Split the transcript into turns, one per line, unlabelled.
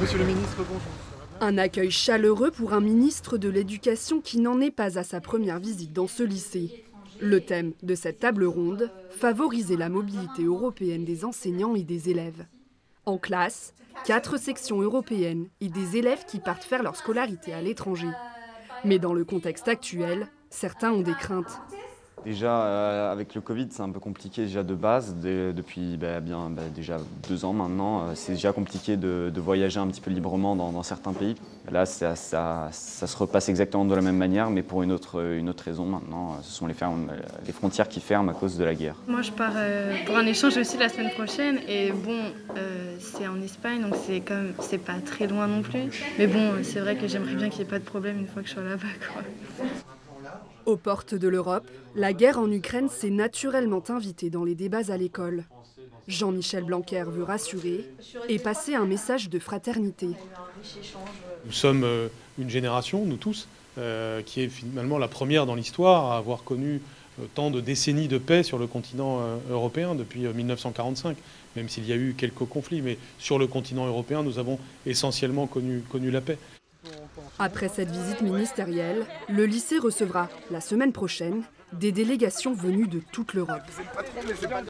Monsieur le ministre, bonjour.
Un accueil chaleureux pour un ministre de l'Éducation qui n'en est pas à sa première visite dans ce lycée. Le thème de cette table ronde, favoriser la mobilité européenne des enseignants et des élèves. En classe, quatre sections européennes et des élèves qui partent faire leur scolarité à l'étranger. Mais dans le contexte actuel, certains ont des craintes.
Déjà, euh, avec le Covid, c'est un peu compliqué déjà de base. depuis bah, bien, bah, déjà deux ans maintenant, euh, c'est déjà compliqué de, voyager un petit peu librement dans, certains pays. Là, ça, ça, se repasse exactement de la même manière, mais pour une autre, une autre raison maintenant. Ce sont les, les frontières qui ferment à cause de la guerre.
Moi, je pars euh, pour un échange aussi la semaine prochaine. Et bon, c'est en Espagne, donc c'est quand c'est pas très loin non plus. Mais bon, c'est vrai que j'aimerais bien qu'il n'y ait pas de problème une fois que je sois là-bas.
Aux portes de l'Europe, la guerre en Ukraine s'est naturellement invitée dans les débats à l'école. Jean-Michel Blanquer veut rassurer et passer un message de fraternité.
Nous sommes euh, une génération, nous tous, euh, qui est finalement la première dans l'histoire à avoir connu euh, tant de décennies de paix sur le continent européen depuis 1945, même s'il y a eu quelques conflits. Mais sur le continent européen, nous avons essentiellement connu, connu la paix.
Après cette visite ministérielle, le lycée recevra, la semaine prochaine, des délégations venues de toute l'Europe.